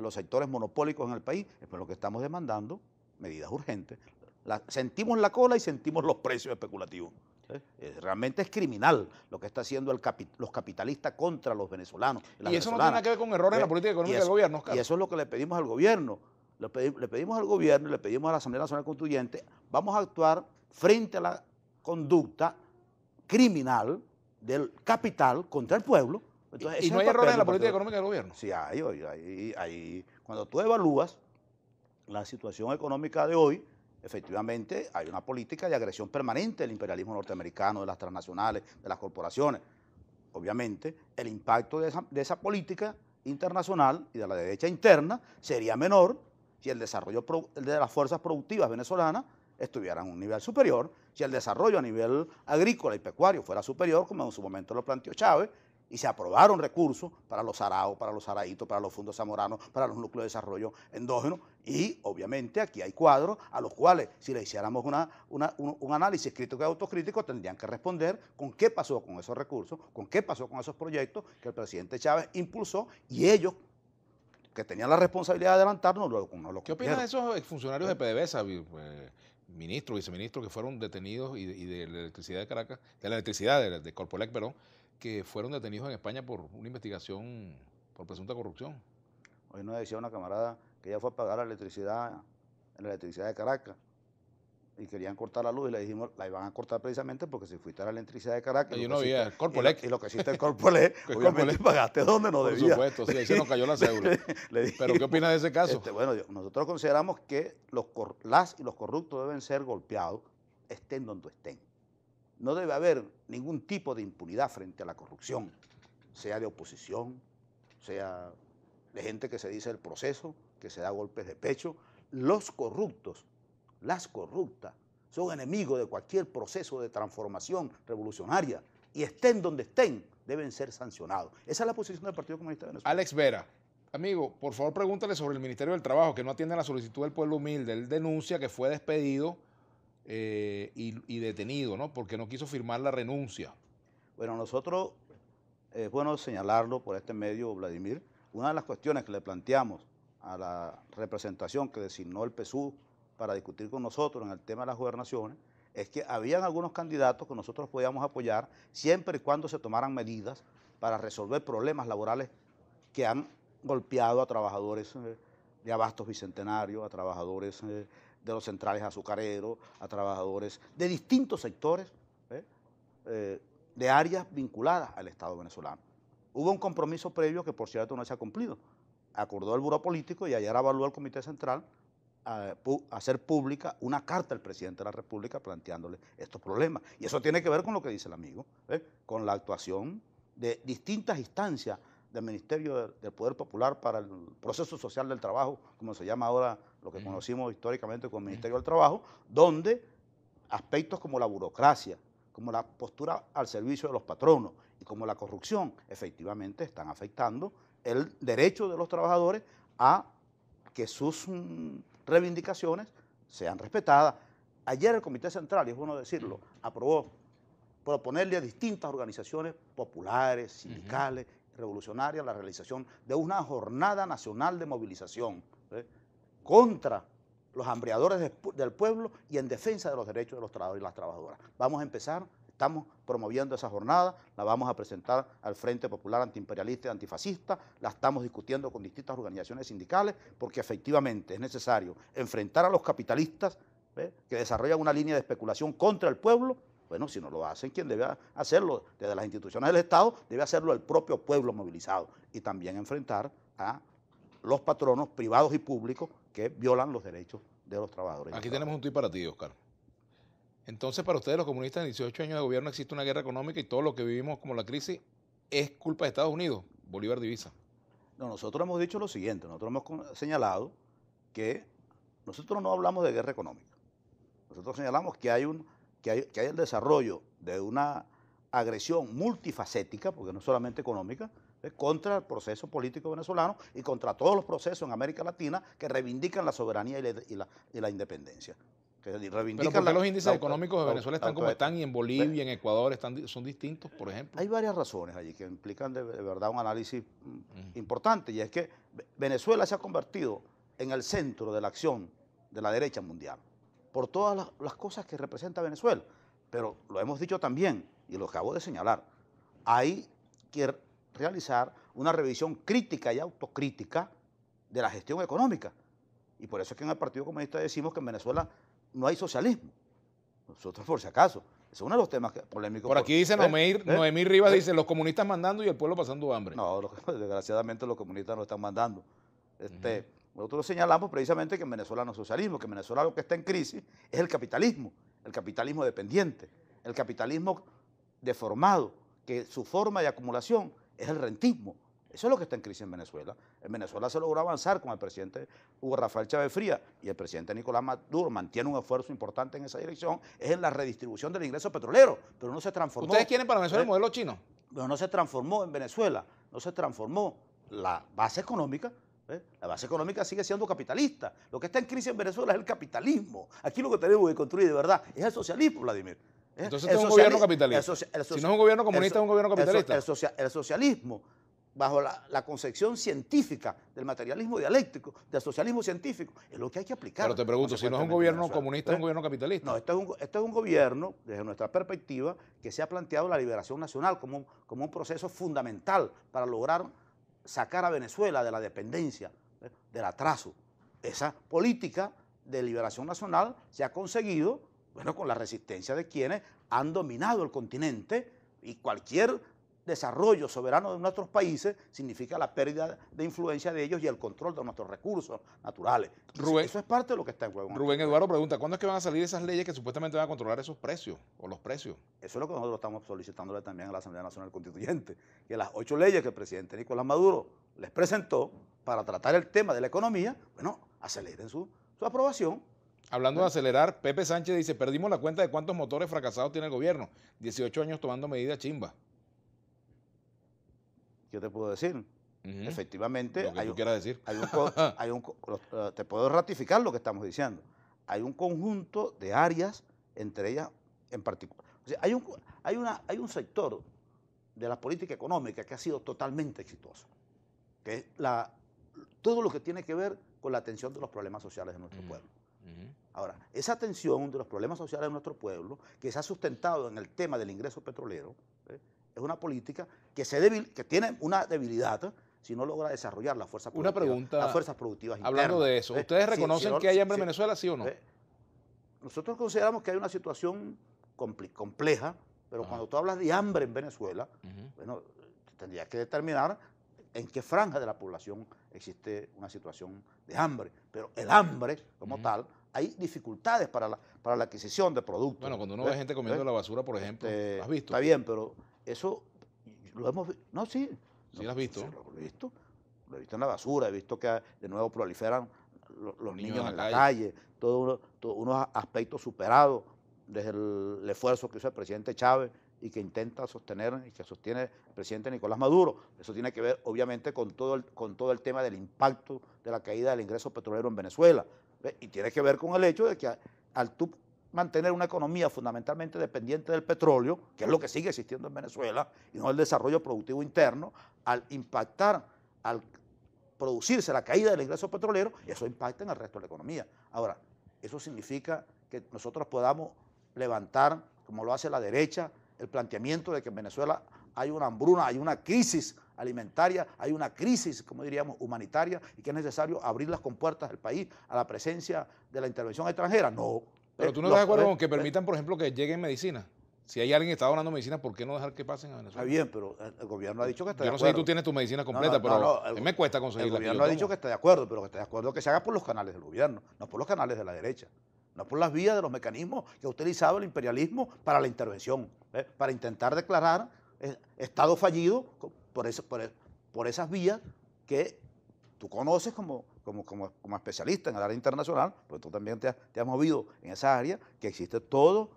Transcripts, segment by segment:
de los sectores monopólicos en el país, es por lo que estamos demandando medidas urgentes. sentimos la cola y sentimos los precios especulativos. Realmente es criminal lo que está haciendo los capitalistas contra los venezolanos. Y, eso no tiene nada que ver con errores en la política económica del gobierno, Oscar. Y eso es lo que le pedimos al gobierno. Le, pedimos al gobierno y le pedimos a la Asamblea Nacional Constituyente, vamos a actuar frente a la conducta criminal del capital contra el pueblo. ¿Y no hay errores en la política económica del gobierno? Sí, hay, hay, hay. Cuando tú evalúas la situación económica de hoy, efectivamente hay una política de agresión permanente del imperialismo norteamericano, de las transnacionales, de las corporaciones. Obviamente, el impacto de esa, de esa política internacional y de la derecha interna sería menor si el desarrollo de las fuerzas productivas venezolanas estuviera en un nivel superior, si el desarrollo a nivel agrícola y pecuario fuera superior, como en su momento lo planteó Chávez, y se aprobaron recursos para los araos, para los araitos, para los fondos zamoranos, para los núcleos de desarrollo endógenos y obviamente aquí hay cuadros a los cuales si le hiciéramos una, un, análisis crítico y autocrítico tendrían que responder con qué pasó con esos recursos, con qué pasó con esos proyectos que el presidente Chávez impulsó y ellos que tenían la responsabilidad de adelantarnos no lo ¿Qué opinan de esos funcionarios de PDVSA, eh, ministros, viceministros que fueron detenidos y, de la electricidad de Caracas, de la electricidad de, de Corpolec, perdón, que fueron detenidos en España por una investigación por presunta corrupción. Hoy nos decía una camarada que ella fue a pagar la electricidad en la electricidad de Caracas y querían cortar la luz y le dijimos, la iban a cortar precisamente porque si fuiste a la electricidad de Caracas... Y no había el Corpolec. Y, lo, que hiciste el Corpolec, obviamente pagaste donde no debía. Por supuesto, sí, ahí se nos cayó la cédula. Pero ¿qué opina de ese caso? Este, bueno, nosotros consideramos que los, las y los corruptos deben ser golpeados, estén donde estén no debe haber ningún tipo de impunidad frente a la corrupción, sea de oposición, sea de gente que se dice el proceso, que se da golpes de pecho. Los corruptos, las corruptas, son enemigos de cualquier proceso de transformación revolucionaria y estén donde estén, deben ser sancionados. Esa es la posición del Partido Comunista de Venezuela. Alex Vera, amigo, por favor pregúntale sobre el Ministerio del Trabajo, que no atiende a la solicitud del pueblo humilde. Él denuncia que fue despedido eh, y, detenido, ¿no? Porque no quiso firmar la renuncia. Bueno, nosotros, es bueno señalarlo por este medio, Vladimir, una de las cuestiones que le planteamos a la representación que designó el PSU para discutir con nosotros en el tema de las gobernaciones, es que habían algunos candidatos que nosotros podíamos apoyar siempre y cuando se tomaran medidas para resolver problemas laborales que han golpeado a trabajadores eh, de abastos bicentenarios, a trabajadores eh, de los centrales azucareros, a trabajadores de distintos sectores ¿eh? Eh, de áreas vinculadas al Estado venezolano. Hubo un compromiso previo que, por cierto, no se ha cumplido. Acordó el Buró Político y ayer avaló el Comité Central a, hacer pública una carta al presidente de la República planteándole estos problemas. Y eso tiene que ver con lo que dice el amigo, ¿eh? con la actuación de distintas instancias del Ministerio del Poder Popular para el proceso social del trabajo, como se llama ahora lo que conocimos históricamente como Ministerio del Trabajo, donde aspectos como la burocracia, como la postura al servicio de los patronos y como la corrupción, efectivamente están afectando el derecho de los trabajadores a que sus mm, reivindicaciones sean respetadas. Ayer el Comité Central, y es bueno decirlo, aprobó proponerle a distintas organizaciones populares, sindicales, revolucionaria la realización de una jornada nacional de movilización ¿eh? Contra los hambreadores del pueblo y en defensa de los derechos de los trabajadores y las trabajadoras. Vamos a empezar, estamos promoviendo esa jornada, la vamos a presentar al Frente Popular Antiimperialista y Antifascista, la estamos discutiendo con distintas organizaciones sindicales porque efectivamente es necesario enfrentar a los capitalistas que desarrollan una línea de especulación contra el pueblo. Bueno, si no lo hacen, quien debe hacerlo desde las instituciones del Estado, debe hacerlo el propio pueblo movilizado y también enfrentar a los patronos privados y públicos que violan los derechos de los trabajadores. Aquí tenemos un tuit para ti, Oscar. Entonces, para ustedes, los comunistas, en 18 años de gobierno existe una guerra económica y todo lo que vivimos como la crisis es culpa de Estados Unidos, Bolívar divisa. No, nosotros hemos dicho lo siguiente, nosotros hemos señalado que nosotros no hablamos de guerra económica. Nosotros señalamos que hay un que hay, el desarrollo de una agresión multifacética, porque no solamente económica, contra el proceso político venezolano y contra todos los procesos en América Latina que reivindican la soberanía y la, independencia. que ¿Pero reivindican por qué la- los índices económicos de la- Venezuela la están como están y en Bolivia, en Ecuador están, son distintos, por ejemplo? Hay varias razones allí que implican de, verdad un análisis mm, importante y es que Ve- Venezuela se ha convertido en el centro de la acción de la derecha mundial por todas las, las cosas que representa Venezuela. Pero lo hemos dicho también y lo acabo de señalar, hay que realizar una revisión crítica y autocrítica de la gestión económica. Y por eso es que en el Partido Comunista decimos que en Venezuela no hay socialismo. Nosotros, por si acaso, es uno de los temas que- polémicos. Por aquí dice. Noemí. Noemí Rivas, dice, los comunistas mandando y el pueblo pasando hambre. No, lo- desgraciadamente los comunistas no están mandando. Este, Nosotros señalamos precisamente que en Venezuela no es socialismo, que en Venezuela lo que está en crisis es el capitalismo, el capitalismo dependiente, el capitalismo deformado, que su forma de acumulación es el rentismo. Eso es lo que está en crisis en Venezuela. En Venezuela se logró avanzar con el presidente Hugo Rafael Chávez Fría y el presidente Nicolás Maduro mantiene un esfuerzo importante en esa dirección, es en la redistribución del ingreso petrolero, pero no se transformó. ¿Ustedes quieren para Venezuela ¿Eh? el modelo chino? pero no se transformó en Venezuela, no se transformó la base económica. ¿eh? La base económica sigue siendo capitalista. Lo que está en crisis en Venezuela es el capitalismo. Aquí lo que tenemos que construir de verdad es el socialismo, Vladimir. ¿Eh? Entonces es un gobierno capitalista. Si no es un gobierno comunista, es un gobierno capitalista. El, socia- el socialismo, bajo la, la concepción científica del materialismo dialéctico, del socialismo científico, es lo que hay que aplicar. Pero te pregunto, si no es un gobierno Venezuela. comunista, es un gobierno capitalista. No, este es, un, este es un gobierno, desde nuestra perspectiva, que se ha planteado la liberación nacional como un, como un proceso fundamental para lograr sacar a Venezuela de la dependencia, ¿eh? del atraso. Esa política de liberación nacional se ha conseguido, bueno, con la resistencia de quienes han dominado el continente y cualquier desarrollo soberano de nuestros países significa la pérdida de influencia de ellos y el control de nuestros recursos naturales. Rubén- Eso es parte de lo que está en juego. Rubén Eduardo pregunta, ¿cuándo es que van a salir esas leyes que supuestamente van a controlar esos precios o los precios? Eso es lo que nosotros estamos solicitándole también a la Asamblea Nacional Constituyente, que las ocho leyes que el presidente Nicolás Maduro les presentó para tratar el tema de la economía, bueno, aceleren su, su aprobación. Hablando de acelerar, Pepe Sánchez dice, perdimos la cuenta de cuántos motores fracasados tiene el gobierno. 18 años tomando medidas chimba. ¿Qué te puedo decir? Efectivamente, Lo que hay tú un- quieras decir. hay un co- hay un co- lo- eh, te puedo ratificar lo que estamos diciendo. Hay un conjunto de áreas, entre ellas en particular. O sea, hay, un, hay, una, hay un sector de la política económica que ha sido totalmente exitoso, que es la, todo lo que tiene que ver con la atención de los problemas sociales de nuestro pueblo. Ahora, esa atención de los problemas sociales de nuestro pueblo, que se ha sustentado en el tema del ingreso petrolero, ¿eh? es una política que, se debil- que tiene una debilidad ¿eh? si no logra desarrollar la fuerza Una pregunta, las fuerzas productivas Hablando internas, de eso, ¿eh? ¿ustedes reconocen no- que hay hambre en Venezuela, sí o no? ¿eh? Nosotros consideramos que hay una situación compleja, pero Ajá. cuando tú hablas de hambre en Venezuela, bueno, tendrías que determinar en qué franja de la población existe una situación de hambre. Pero el hambre, como tal, hay dificultades para la, para la adquisición de productos. Bueno, cuando uno ¿eh? ve gente comiendo ¿eh? la basura, por ejemplo, Este, ¿lo has visto? Está bien, pero eso lo hemos visto. No, sí. Sí, No, lo has visto. sí, lo he visto. Lo he visto en la basura, he visto que de nuevo proliferan lo- los, niños, en la calle, todos uno- todo unos aspectos superados desde el, el esfuerzo que hizo el presidente Chávez y que intenta sostener y que sostiene el presidente Nicolás Maduro. Eso tiene que ver, obviamente, con todo el, con todo el tema del impacto de la caída del ingreso petrolero en Venezuela. Y tiene que ver con el hecho de que al tú mantener una economía fundamentalmente dependiente del petróleo, que es lo que sigue existiendo en Venezuela, y no el desarrollo productivo interno, al impactar, al producirse la caída del ingreso petrolero, eso impacta en el resto de la economía. Ahora, eso significa que nosotros podamos levantar, como lo hace la derecha, el planteamiento de que en Venezuela hay una hambruna, hay una crisis alimentaria, hay una crisis, como diríamos, humanitaria, y que es necesario abrir las compuertas del país a la presencia de la intervención extranjera. No. Pero Eh, tú no estás de acuerdo eh, con que eh, permitan, por ejemplo, que lleguen medicina. Si hay alguien que está donando medicina, ¿por qué no dejar que pasen a Está Venezuela? bien, pero el el gobierno ha dicho que está Yo de no sé si acuerdo. tú tienes tu medicina completa, no, pero no, no, a el- mí me cuesta El conseguirla. que gobierno yo ha dicho que está de acuerdo, pero que está de acuerdo que se haga por los canales del gobierno, no por los canales de la derecha, no por las vías de los mecanismos que ha utilizado el imperialismo para la intervención, ¿eh? para intentar declarar eh, Estado fallido por, por, por esas vías que tú conoces como, como, como, como especialista en el área internacional, porque tú también te has, movido en esa área, que existe todos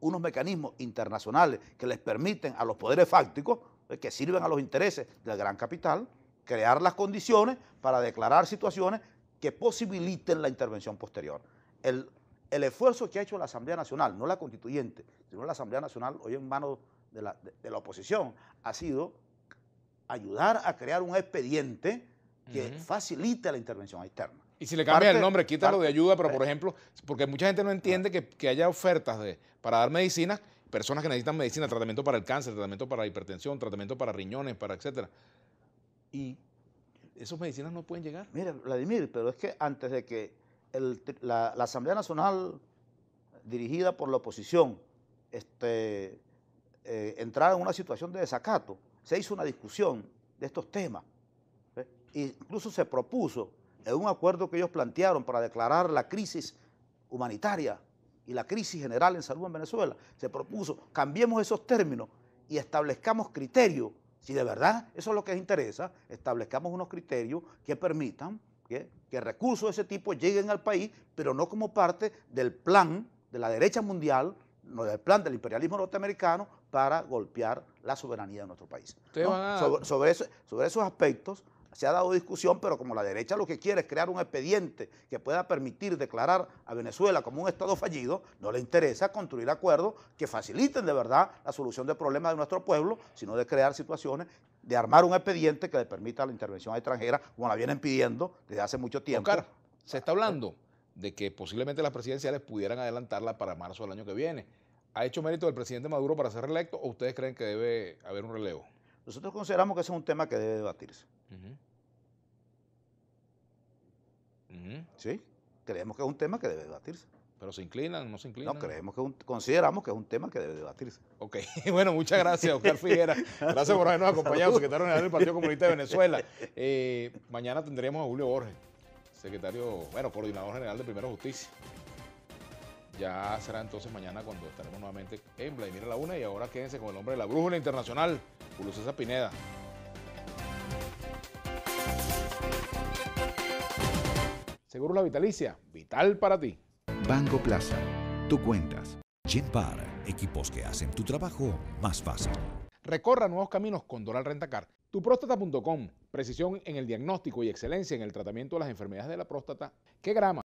unos mecanismos internacionales que les permiten a los poderes fácticos, eh, que sirven a los intereses del gran capital, crear las condiciones para declarar situaciones que posibiliten la intervención posterior. El, el esfuerzo que ha hecho la Asamblea Nacional, no la constituyente, sino la Asamblea Nacional, hoy en manos de la, de, la oposición, ha sido ayudar a crear un expediente que facilite la intervención externa. Y si le cambia el nombre, quítalo de ayuda, pero por ejemplo, porque mucha gente no entiende que, que, haya ofertas de, para dar medicinas, personas que necesitan medicina, tratamiento para el cáncer, tratamiento para la hipertensión, tratamiento para riñones, para etcétera. Y esas medicinas no pueden llegar. Mire, Vladimir, pero es que antes de que la, Asamblea Nacional, dirigida por la oposición, este, eh, entrara en una situación de desacato, se hizo una discusión de estos temas. incluso se propuso en un acuerdo que ellos plantearon para declarar la crisis humanitaria y la crisis general en salud en Venezuela, se propuso, cambiemos esos términos y establezcamos criterios si de verdad eso es lo que les interesa, establezcamos unos criterios que permitan que, recursos de ese tipo lleguen al país, pero no como parte del plan de la derecha mundial, del plan del imperialismo norteamericano para golpear la soberanía de nuestro país. sobre esos aspectos se ha dado discusión, pero como la derecha lo que quiere es crear un expediente que pueda permitir declarar a Venezuela como un Estado fallido, no le interesa construir acuerdos que faciliten de verdad la solución de problemas de nuestro pueblo, sino de crear situaciones de armar un expediente que le permita la intervención extranjera, como la vienen pidiendo desde hace mucho tiempo. Oscar, se está hablando de que posiblemente las presidenciales pudieran adelantarla para marzo del año que viene. ¿Ha hecho mérito el presidente Maduro para ser reelecto o ustedes creen que debe haber un relevo? Nosotros consideramos que ese es un tema que debe debatirse. Sí, creemos que es un tema que debe debatirse. ¿Pero se inclinan no se inclinan? No, creemos que consideramos que es un tema que debe debatirse. Ok, bueno, muchas gracias, Oscar Figuera. Gracias por habernos acompañado, secretario general del Partido Comunista de Venezuela. Eh, mañana tendremos a Julio Borges, secretario, bueno, coordinador general de Primera Justicia. Ya será entonces mañana cuando estaremos nuevamente en Vladimir la Una y ahora quédense con el hombre de la brújula internacional, Julio César Pineda. Seguro la vitalicia, vital para ti. Banco Plaza, tú cuentas. Genpar, equipos que hacen tu trabajo más fácil. Recorra nuevos caminos con Doral Rentacar. Tuprostata.com, precisión en el diagnóstico y excelencia en el tratamiento de las enfermedades de la próstata. ¿Qué grama?